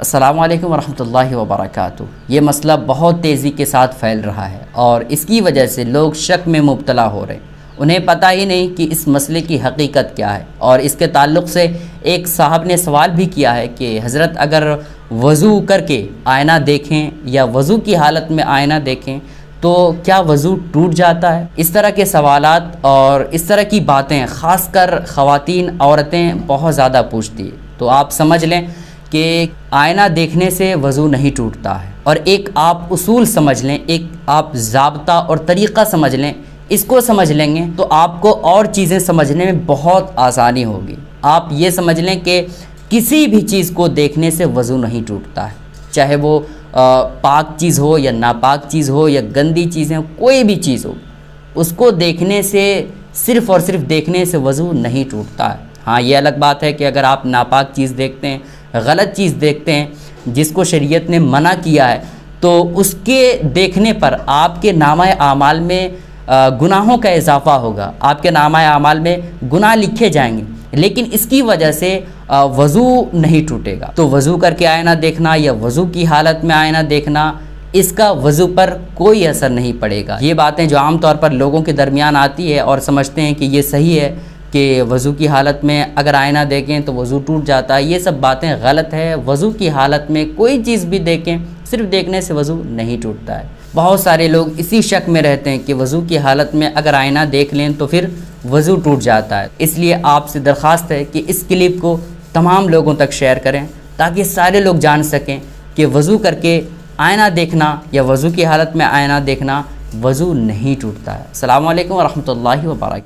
السلام علیکم ورحمۃ اللہ وبرکاتہ۔ یہ مسئلہ بہت تیزی کے ساتھ پھیل رہا ہے اور اس کی وجہ سے لوگ شک میں مبتلا ہو رہے ہیں۔ انہیں پتہ ہی نہیں کہ اس مسئلے کی حقیقت کیا ہے اور اس کے تعلق سے ایک صاحب نے سوال بھی کیا ہے کہ حضرت اگر وضو کر کے آئینہ دیکھیں یا وضو کی حالت میں آئینہ دیکھیں تو کیا وضو ٹوٹ جاتا ہے؟ اس طرح کے سوالات اور اس طرح کی باتیں خاص کر خواتین عورتیں بہت زیادہ پوچھتی ہیں۔ تو آپ سمجھ لیں کہ آئینہ دیکھنے سے وضو نہیں ٹوٹتا ہے۔ اور ایک آپ اصول سمجھ لیں، ایک آپ ضابطہ اور طریقہ سمجھ لیں۔ اس کو سمجھ لیں گے تو آپ کو اور چیزیں سمجھنے میں بہت آسانی ہوگی۔ آپ یہ سمجھ لیں کہ کسی بھی چیز کو دیکھنے سے وضو نہیں ٹوٹتا ہے۔ چاہے وہ پاک چیز ہو یا ناپاک چیز ہو یا گندی چیزیں کوئی بھی چیز ہو، اس کو دیکھنے سے، صرف اور صرف دیکھنے سے وضو نہیں ٹوٹتا ہے۔ ہاں یہ الگ بات ہے کہ اگر آپ ناپاک چیز دیکھتے ہیں غلط چیز دیکھتے ہیں، جس کو شریعت نے منع کیا ہے، تو اس کے دیکھنے پر آپ کے نامہ اعمال میں گناہوں کا اضافہ ہوگا۔ آپ کے نامہ اعمال میں گناہ لکھے جائیں گے، لیکن اس کی وجہ سے وضو نہیں ٹوٹے گا۔ تو وضو کر کے آئینہ دیکھنا یا وضو کی حالت میں آئینہ دیکھنا، اس کا وضو پر کوئی اثر نہیں پڑے گا۔ یہ باتیں جو عام طور پر لوگوں کے درمیان آتی ہے اور سمجھتے ہیں کہ یہ صحیح ہے کہ وضو کی حالت میں اگر آئینہ دیکھیں تو وضو ٹوٹ جاتا ہے، یہ سب باتیں غلط ہے وضو کی حالت میں کوئی چیز بھی دیکھیں، صرف دیکھنے سے وضو نہیں ٹوٹتا ہے۔ بہت سارے لوگ اسی شک میں رہتے ہیں کہ وضو کی حالت میں اگر آئینہ دیکھ لیں تو پھر وضو ٹوٹ جاتا ہے۔ اس لیے آپ سے درخواست ہے کہ اس کلپ کو تمام لوگوں تک شیئر کریں تاکہ سارے لوگ جان سکیں کہ وضو کر کے آئینہ دیکھنا یا وضو کی حالت میں آئینہ دیکھنا وضو نہیں ٹوٹتا ہے۔ السلام علیکم ورحمۃ اللہ وبرکاتہ۔